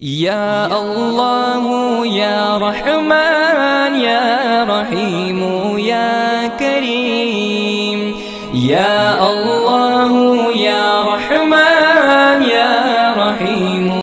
يا الله يا رحمن يا رحيم يا كريم يا الله يا رحمن